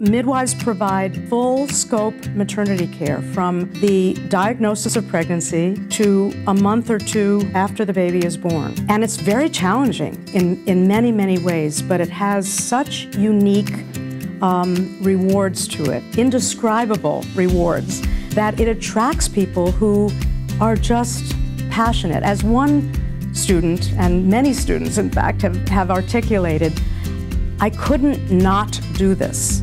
Midwives provide full scope maternity care from the diagnosis of pregnancy to a month or two after the baby is born. And it's very challenging in, in many, many ways, but it has such unique um, rewards to it, indescribable rewards, that it attracts people who are just passionate. As one student, and many students in fact, have, have articulated, I couldn't not do this.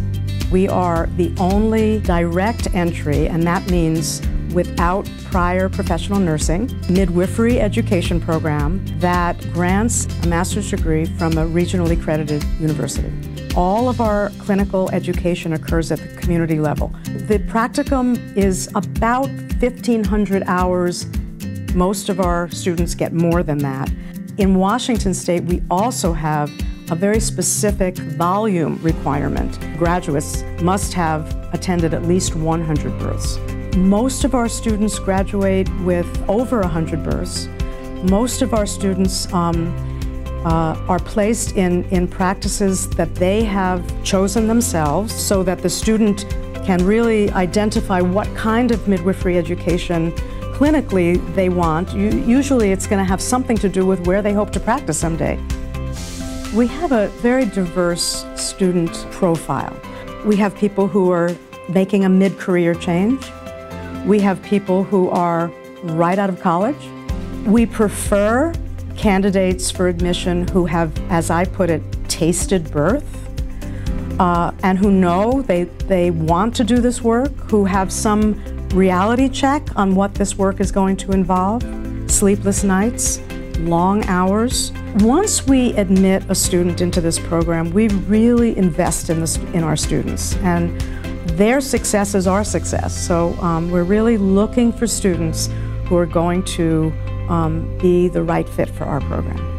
We are the only direct entry, and that means without prior professional nursing, midwifery education program that grants a master's degree from a regionally accredited university. All of our clinical education occurs at the community level. The practicum is about 1,500 hours. Most of our students get more than that. In Washington State, we also have a very specific volume requirement. Graduates must have attended at least 100 births. Most of our students graduate with over 100 births. Most of our students um, uh, are placed in, in practices that they have chosen themselves so that the student can really identify what kind of midwifery education clinically they want. usually it's going to have something to do with where they hope to practice someday. We have a very diverse student profile. We have people who are making a mid-career change. We have people who are right out of college. We prefer candidates for admission who have, as I put it, tasted birth uh, and who know they, they want to do this work, who have some reality check on what this work is going to involve, sleepless nights, long hours. Once we admit a student into this program, we really invest in, in our students. And their success is our success. So um, we're really looking for students who are going to um, be the right fit for our program.